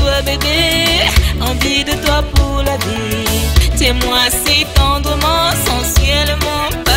toi bébé, envie de toi pour la vie. T'es moi si tendrement, sensuellement.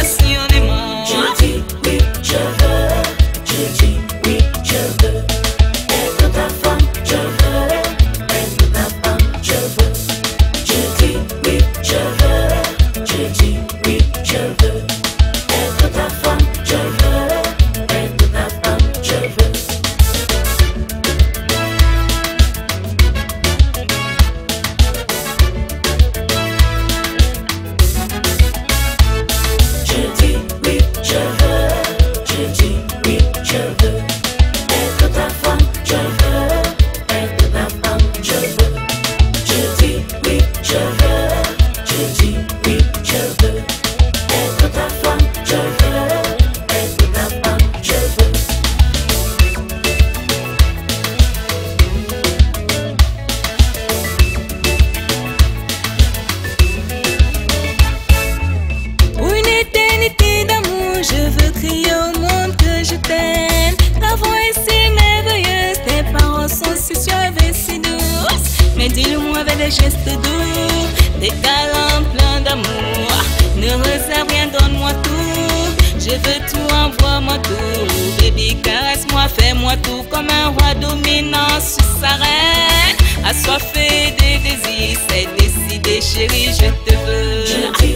moi tout, baby caresse-moi, fais-moi tout comme un roi dominant sur sa reine. Assoiffé des désirs, c'est décidé chérie, je te veux.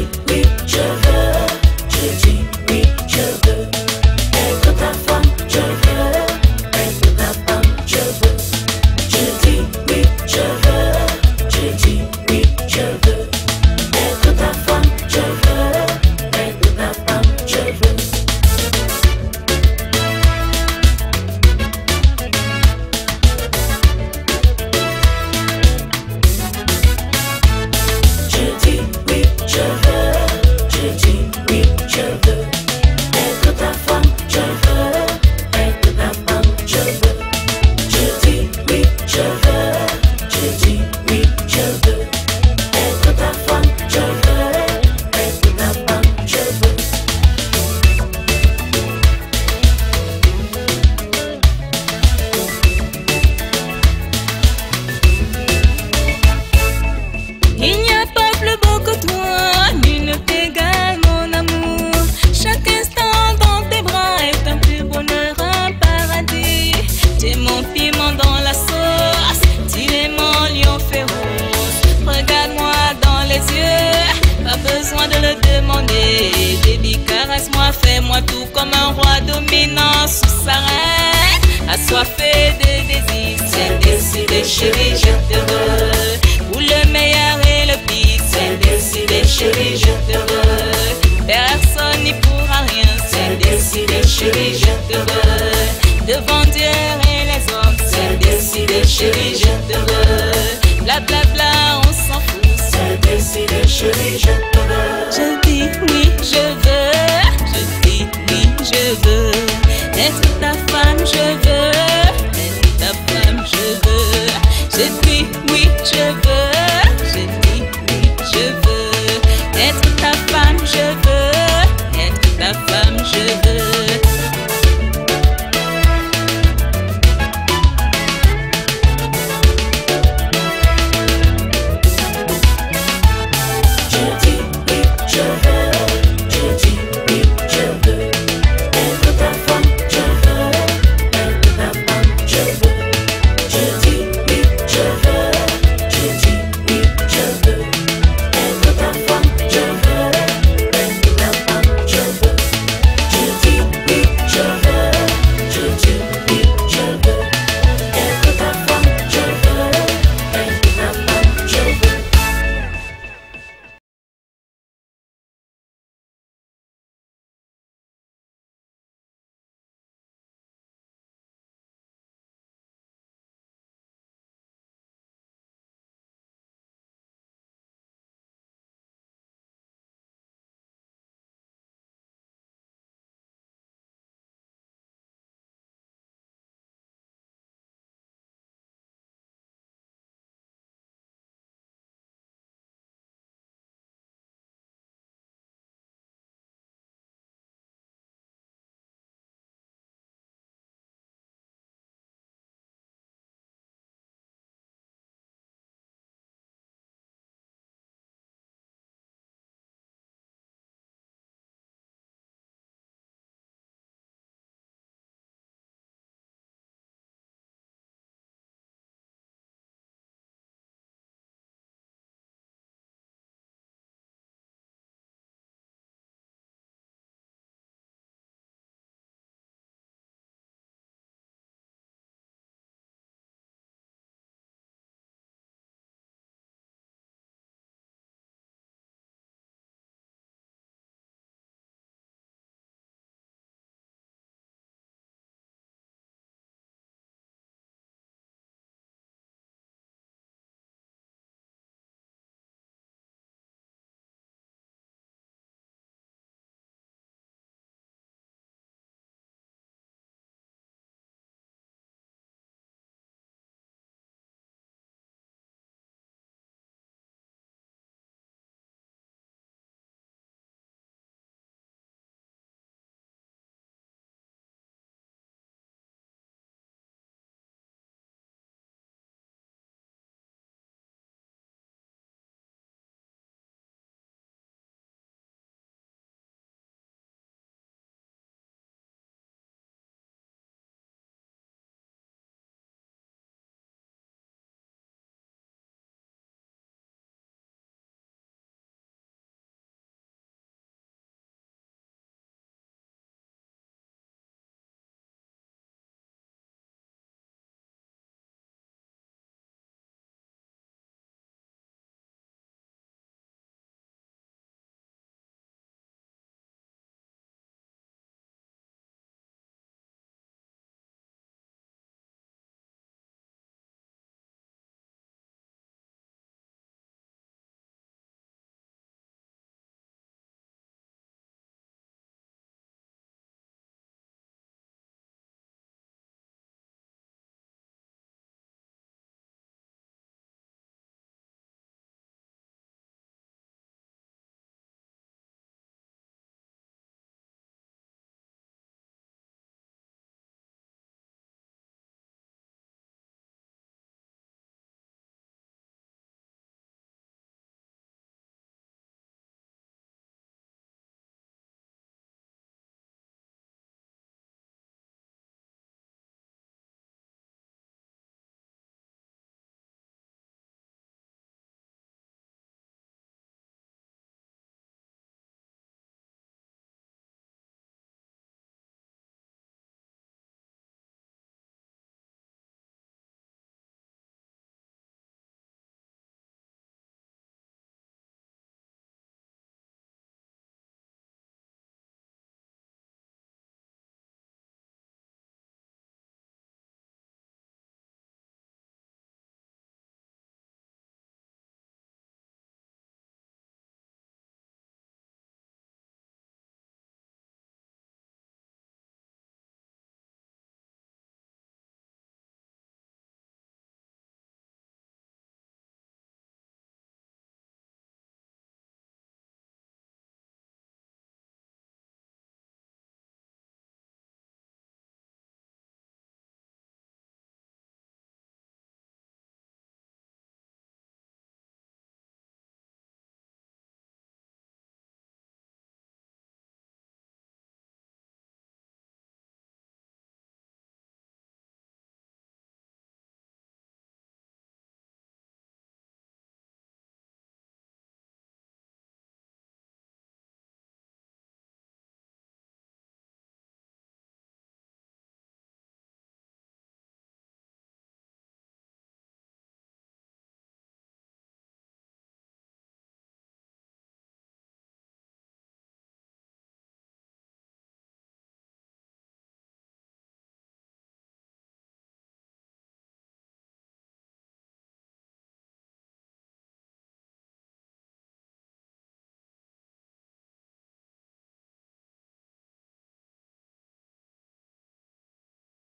Tout comme un roi dominant sous sa reine, assoiffé de désir. C'est décidé, chérie, je te je vais.